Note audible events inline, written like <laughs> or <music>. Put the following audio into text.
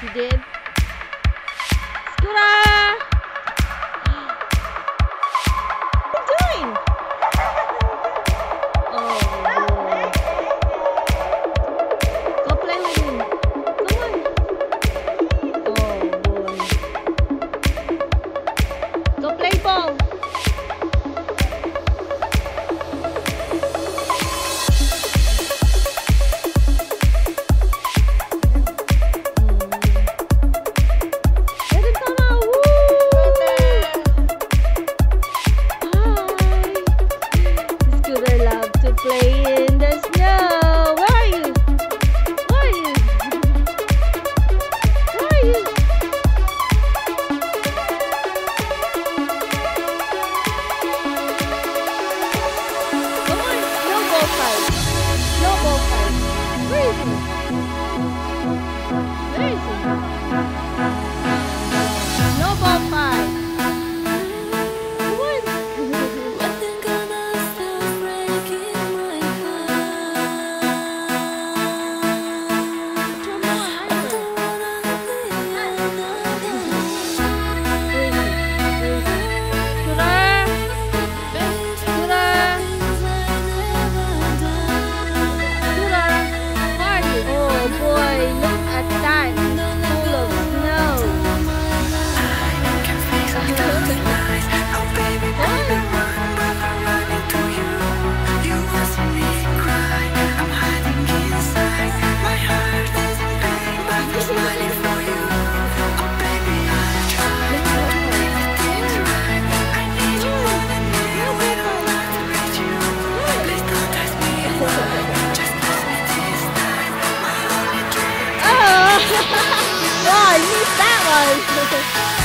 he did. Scooter! Play Oh, <laughs> I missed that one. <laughs>